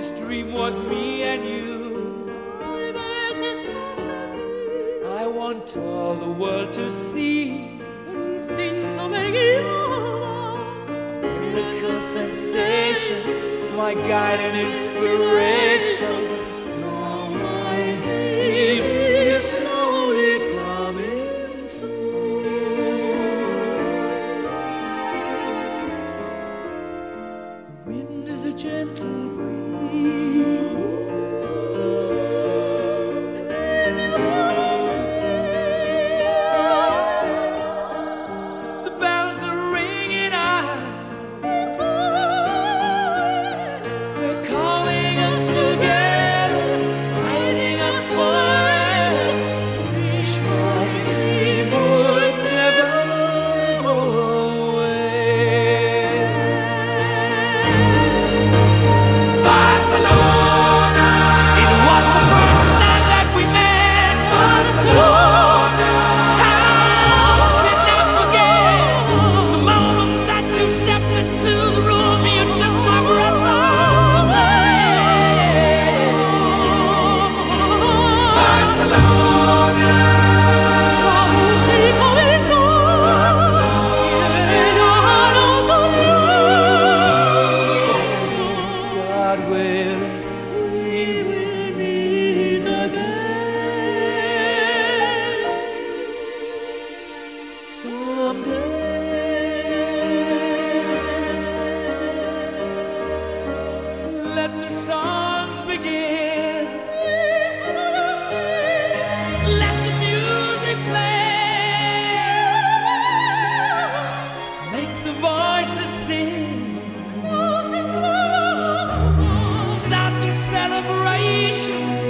This dream was me and you. I want all the world to see. Miracle sensation, my guide and inspiration. Now Let the songs begin. Let the music play. The voices sing. Start the celebrations.